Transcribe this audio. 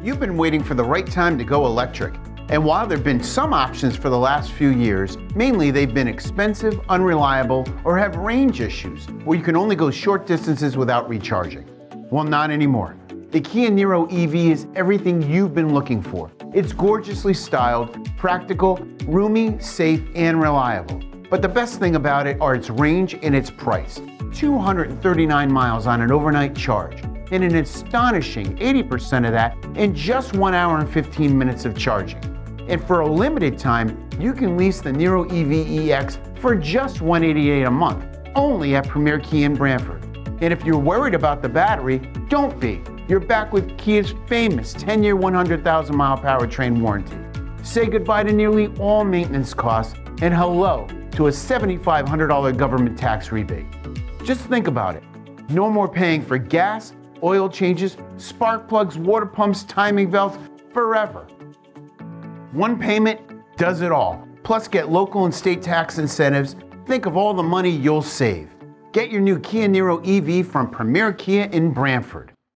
You've been waiting for the right time to go electric. And while there have been some options for the last few years, mainly they've been expensive, unreliable, or have range issues where you can only go short distances without recharging. Well, not anymore. The Kia Niro EV is everything you've been looking for. It's gorgeously styled, practical, roomy, safe, and reliable. But the best thing about it are its range and its price 239 miles on an overnight charge, and an astonishing 80% of that in just 1 hour and 15 minutes of charging. And for a limited time, you can lease the Niro EV EX for just 188 a month, only at Premier Kia in Branford. And if you're worried about the battery, don't be. You're back with Kia's famous 10 year, 100,000 mile powertrain warranty. Say goodbye to nearly all maintenance costs and hello to a $7,500 government tax rebate. Just think about it. No more paying for gas, oil changes, spark plugs, water pumps, timing belts, forever. One payment does it all. Plus, get local and state tax incentives. Think of all the money you'll save. Get your new Kia Niro EV from Premier Kia in Branford.